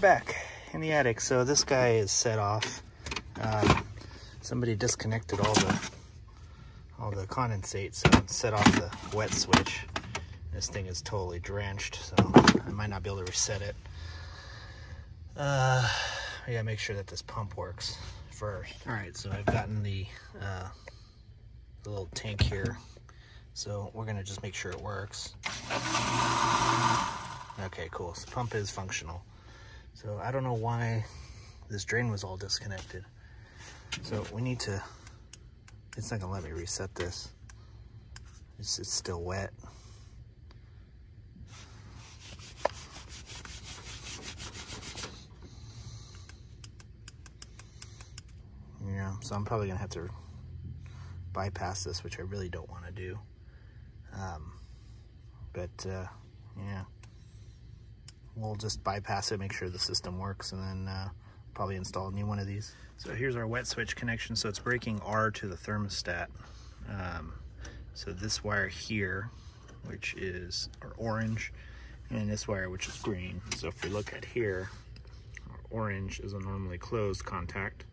back in the attic. So this guy is set off. Um, somebody disconnected all the all the condensate, so set off the wet switch. This thing is totally drenched, so I might not be able to reset it. Uh, I gotta make sure that this pump works first. All right, so I've gotten the, uh, the little tank here. So we're gonna just make sure it works. Okay, cool, so pump is functional. So I don't know why this drain was all disconnected. So we need to, it's not gonna let me reset this. It's, it's still wet. Yeah, so I'm probably gonna have to bypass this, which I really don't want to do. Um, but uh, yeah, we'll just bypass it, make sure the system works, and then uh, probably install a new one of these. So here's our wet switch connection. So it's breaking R to the thermostat. Um, so this wire here, which is our orange, and this wire, which is green. So if we look at here, orange is a normally closed contact,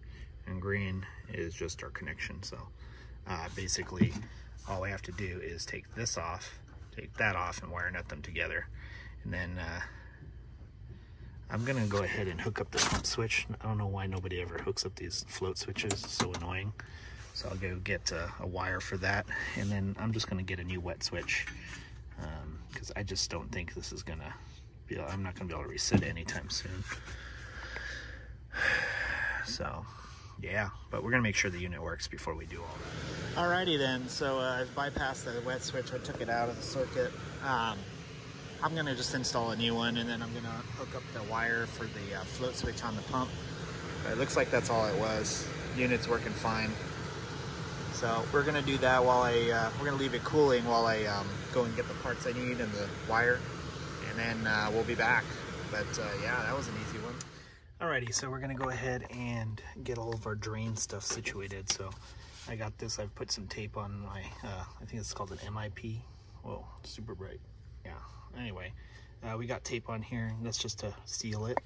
and green is just our connection. So uh, basically, all we have to do is take this off, take that off, and wire nut them together. And then uh, I'm gonna go ahead and hook up the pump switch. I don't know why nobody ever hooks up these float switches, it's so annoying. So I'll go get a, a, wire for that. And then I'm just gonna get a new wet switch because um, I just don't think this is gonna be, I'm not gonna be able to reset it anytime soon. So yeah, but we're gonna make sure the unit works before we do all that. Alrighty then, so uh, I've bypassed the wet switch, I took it out of the circuit. Um, I'm gonna just install a new one and then I'm gonna hook up the wire for the uh, float switch on the pump. But it looks like that's all it was. Unit's working fine. So we're gonna do that while I, uh, we're gonna leave it cooling while I um, go and get the parts I need and the wire. And then uh, we'll be back. But uh, yeah, that was an easy one. Alrighty, so we're gonna go ahead and get all of our drain stuff situated. So I got this, I've put some tape on my, uh, I think it's called an MIP. Whoa, super bright. Yeah, anyway, uh, we got tape on here. That's just to seal it.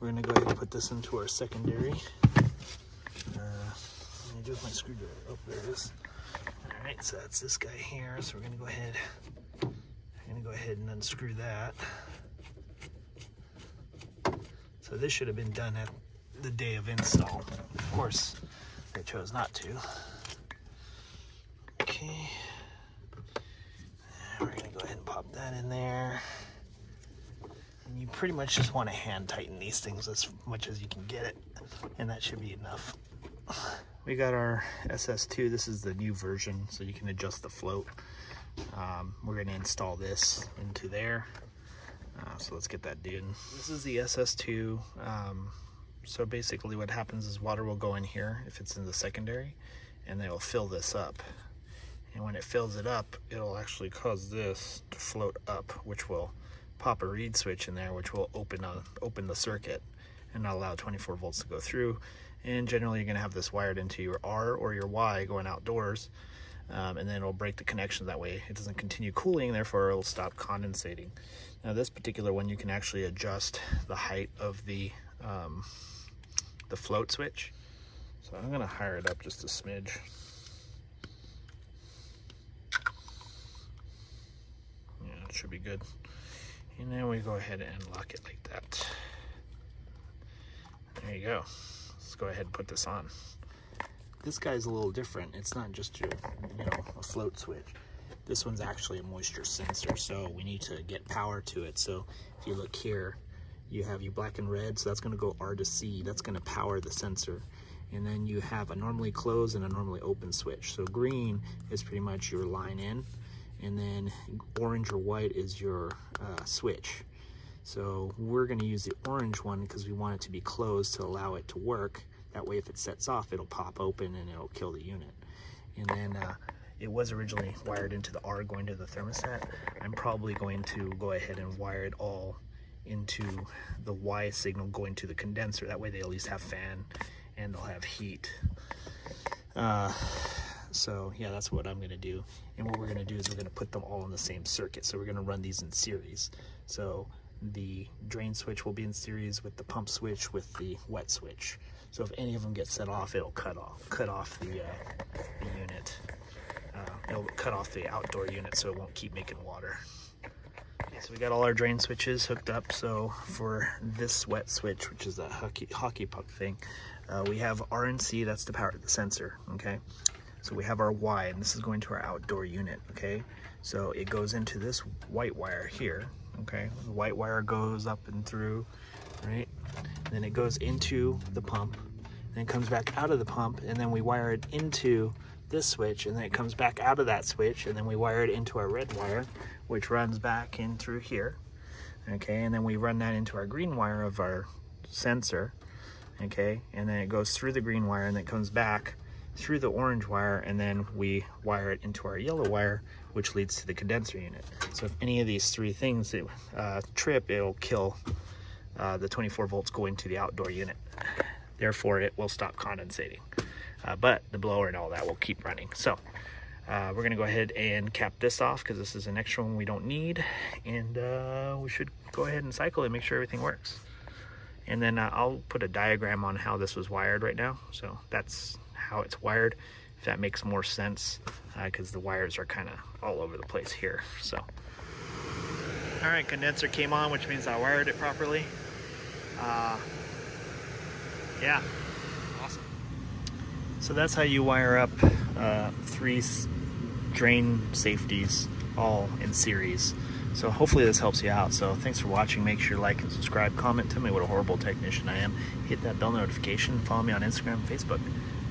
We're gonna go ahead and put this into our secondary. Uh, let me do with my screwdriver. Oh, there it is. All right, so that's this guy here. So we're gonna go ahead, we're gonna go ahead and unscrew that. So this should have been done at the day of install. Of course, they chose not to. Okay. We're gonna go ahead and pop that in there. And you pretty much just want to hand tighten these things as much as you can get it. And that should be enough. We got our SS2. This is the new version, so you can adjust the float. Um, we're gonna install this into there. Uh, so let's get that done. This is the SS2. Um, so basically what happens is water will go in here if it's in the secondary and they will fill this up. And when it fills it up, it'll actually cause this to float up, which will pop a reed switch in there, which will open, a, open the circuit and not allow 24 volts to go through. And generally you're gonna have this wired into your R or your Y going outdoors. Um, and then it'll break the connection that way it doesn't continue cooling therefore it'll stop condensating now this particular one you can actually adjust the height of the um, the float switch so I'm gonna higher it up just a smidge yeah it should be good and then we go ahead and lock it like that there you go let's go ahead and put this on this guy's a little different. It's not just you know, a float switch. This one's actually a moisture sensor, so we need to get power to it. So if you look here, you have your black and red, so that's gonna go R to C. That's gonna power the sensor. And then you have a normally closed and a normally open switch. So green is pretty much your line in, and then orange or white is your uh, switch. So we're gonna use the orange one because we want it to be closed to allow it to work. That way if it sets off, it'll pop open and it'll kill the unit. And then uh, it was originally wired into the R going to the thermostat. I'm probably going to go ahead and wire it all into the Y signal going to the condenser. That way they at least have fan and they'll have heat. Uh, so yeah, that's what I'm gonna do. And what we're gonna do is we're gonna put them all in the same circuit. So we're gonna run these in series. So the drain switch will be in series with the pump switch with the wet switch. So if any of them get set off, it'll cut off cut off the, uh, the unit. Uh, it'll cut off the outdoor unit so it won't keep making water. So we got all our drain switches hooked up. So for this wet switch, which is a hockey, hockey puck thing, uh, we have RNC, that's to power the sensor, okay? So we have our Y, and this is going to our outdoor unit, okay? So it goes into this white wire here, okay? The white wire goes up and through, right? And then it goes into the pump, and it comes back out of the pump, and then we wire it into this switch, and then it comes back out of that switch, and then we wire it into our red wire, which runs back in through here, okay? And then we run that into our green wire of our sensor, okay? And then it goes through the green wire, and then comes back through the orange wire, and then we wire it into our yellow wire, which leads to the condenser unit. So if any of these three things uh, trip, it'll kill uh, the 24 volts going to the outdoor unit. Therefore, it will stop condensating. Uh, but the blower and all that will keep running. So uh, we're gonna go ahead and cap this off because this is an extra one we don't need. And uh, we should go ahead and cycle and make sure everything works. And then uh, I'll put a diagram on how this was wired right now. So that's how it's wired, if that makes more sense, because uh, the wires are kind of all over the place here. So, all right, condenser came on, which means I wired it properly. Uh, yeah, awesome. So that's how you wire up uh, three drain safeties all in series. So hopefully this helps you out. So thanks for watching. Make sure you like and subscribe. Comment. Tell me what a horrible technician I am. Hit that bell notification. Follow me on Instagram and Facebook.